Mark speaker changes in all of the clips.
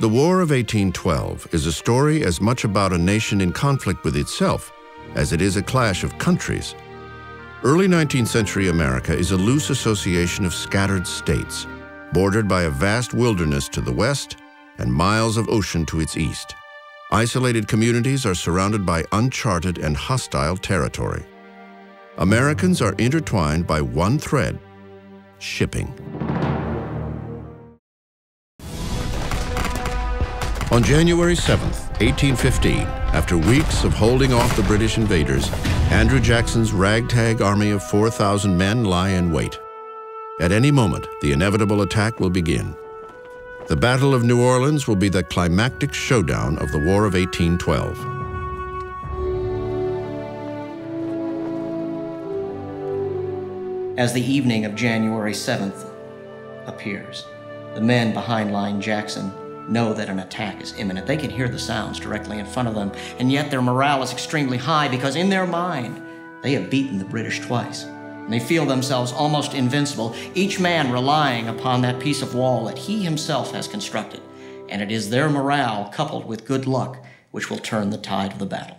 Speaker 1: The War of 1812 is a story as much about a nation in conflict with itself as it is a clash of countries. Early 19th century America is a loose association of scattered states, bordered by a vast wilderness to the west and miles of ocean to its east. Isolated communities are surrounded by uncharted and hostile territory. Americans are intertwined by one thread, shipping. On January 7, 1815, after weeks of holding off the British invaders, Andrew Jackson's ragtag army of 4,000 men lie in wait. At any moment, the inevitable attack will begin. The Battle of New Orleans will be the climactic showdown of the War of 1812.
Speaker 2: As the evening of January 7th appears, the men behind Line Jackson know that an attack is imminent. They can hear the sounds directly in front of them, and yet their morale is extremely high because in their mind, they have beaten the British twice. And they feel themselves almost invincible, each man relying upon that piece of wall that he himself has constructed. And it is their morale, coupled with good luck, which will turn the tide of the battle.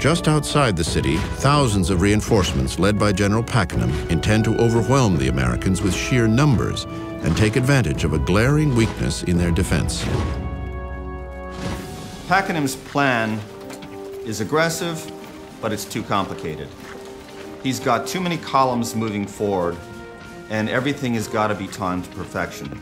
Speaker 1: Just outside the city, thousands of reinforcements led by General Pakenham intend to overwhelm the Americans with sheer numbers and take advantage of a glaring weakness in their defense.
Speaker 3: Pakenham's plan is aggressive, but it's too complicated. He's got too many columns moving forward, and everything has got to be timed to perfection.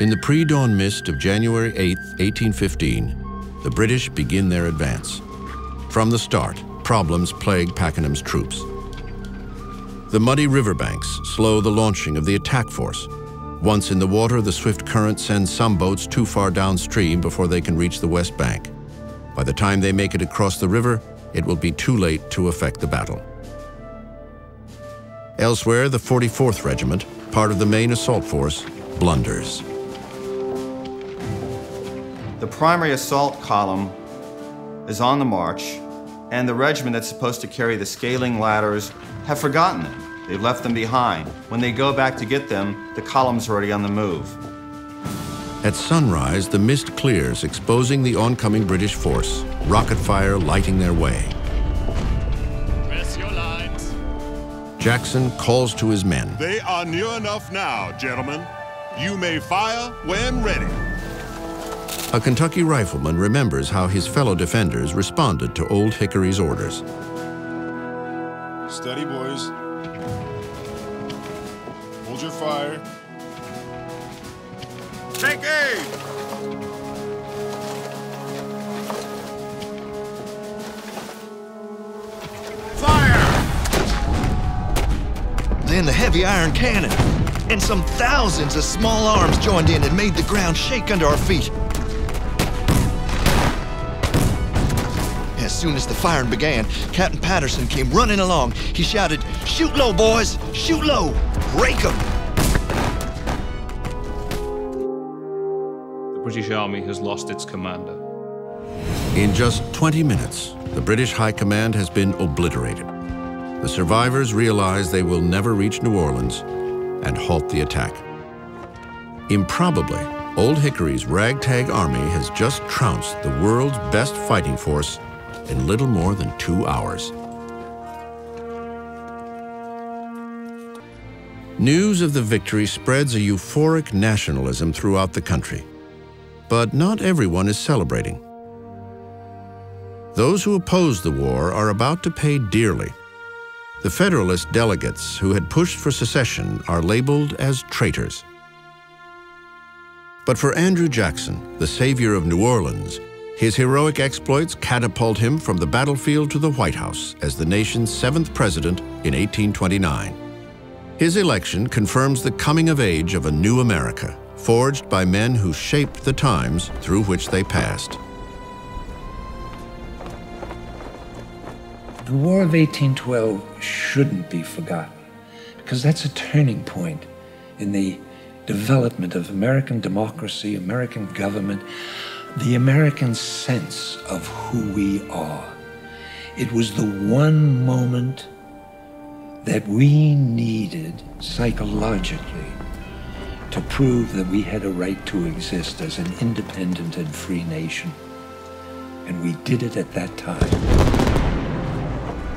Speaker 1: In the pre-dawn mist of January 8, 1815, the British begin their advance. From the start, problems plague Pakenham's troops. The muddy riverbanks slow the launching of the attack force. Once in the water, the swift current sends some boats too far downstream before they can reach the west bank. By the time they make it across the river, it will be too late to affect the battle. Elsewhere, the 44th Regiment, part of the main assault force, blunders.
Speaker 3: The primary assault column is on the march, and the regiment that's supposed to carry the scaling ladders have forgotten them. They've left them behind. When they go back to get them, the column's already on the move.
Speaker 1: At sunrise, the mist clears, exposing the oncoming British force, rocket fire lighting their way.
Speaker 4: Press your lines.
Speaker 1: Jackson calls to his men.
Speaker 4: They are near enough now, gentlemen. You may fire when ready.
Speaker 1: A Kentucky rifleman remembers how his fellow defenders responded to Old Hickory's orders.
Speaker 4: Steady, boys. Hold your fire. Take aim! Fire!
Speaker 5: Then the heavy iron cannon, and some thousands of small arms joined in and made the ground shake under our feet. As soon as the firing began, Captain Patterson came running along. He shouted, Shoot low, boys! Shoot low! Rake 'em!
Speaker 6: The British Army has lost its commander.
Speaker 1: In just 20 minutes, the British High Command has been obliterated. The survivors realize they will never reach New Orleans and halt the attack. Improbably, Old Hickory's ragtag army has just trounced the world's best fighting force in little more than two hours. News of the victory spreads a euphoric nationalism throughout the country. But not everyone is celebrating. Those who oppose the war are about to pay dearly. The Federalist delegates who had pushed for secession are labeled as traitors. But for Andrew Jackson, the savior of New Orleans, his heroic exploits catapult him from the battlefield to the White House as the nation's seventh president in 1829. His election confirms the coming of age of a new America, forged by men who shaped the times through which they passed.
Speaker 7: The War of 1812 shouldn't be forgotten because that's a turning point in the development of American democracy, American government, the American sense of who we are. It was the one moment that we needed psychologically to prove that we had a right to exist as an independent and free nation. And we did it at that time.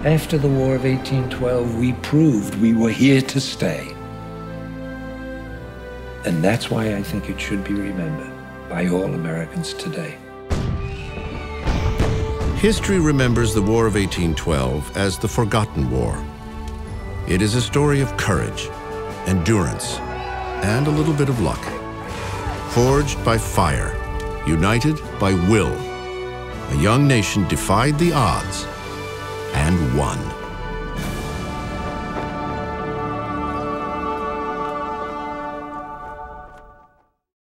Speaker 7: After the War of 1812, we proved we were here to stay. And that's why I think it should be remembered by all Americans today.
Speaker 1: History remembers the War of 1812 as the Forgotten War. It is a story of courage, endurance, and a little bit of luck. Forged by fire, united by will, a young nation defied the odds and won.